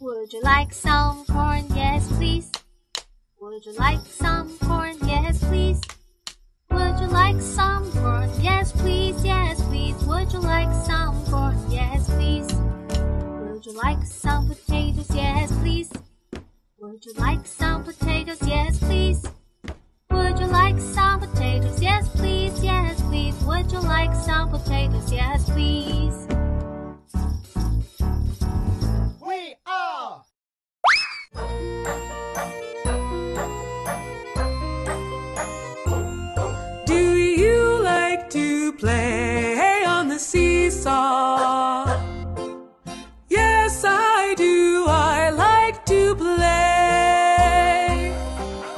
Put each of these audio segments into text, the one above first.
Would you like some corn? Yes, please. Would you like some corn? Yes, please. Would you like some corn? Yes, please. Yes, please. Would you like some corn? Yes, please. Would you like some potatoes? Yes, please. Would you like some potatoes? Yes, please. Play on the seesaw? Yes, I do. I like to play.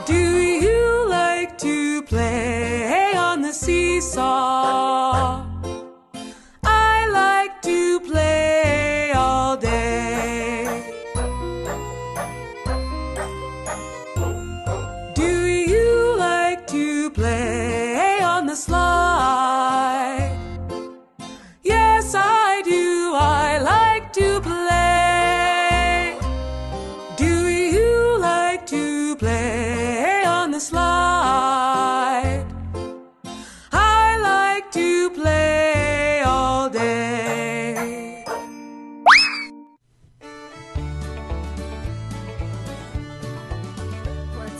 Do you like to play on the seesaw? I like to play all day. Do you like to play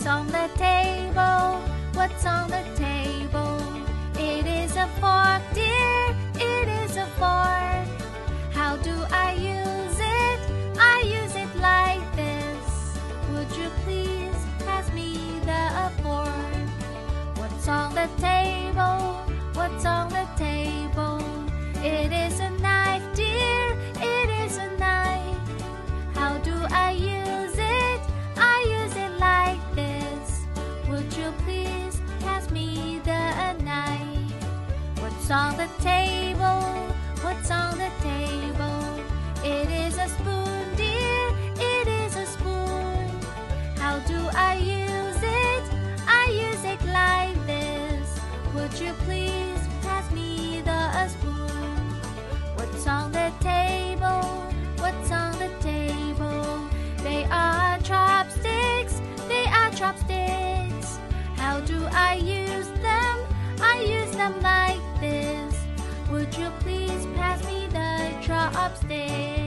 What's on the table? What's on the table? It is a fork, dear. It is a fork. How do I use it? I use it like this. Would you please pass me the fork? What's on the table? What's on the table? It is What's on the table? What's on the table? It is a spoon, dear. It is a spoon. How do I use it? I use it like this. Would you please pass me the spoon? What's on the table? What's on the table? They are chopsticks. They are chopsticks. How do I use them? I use them like this. You please pass me the chopsticks?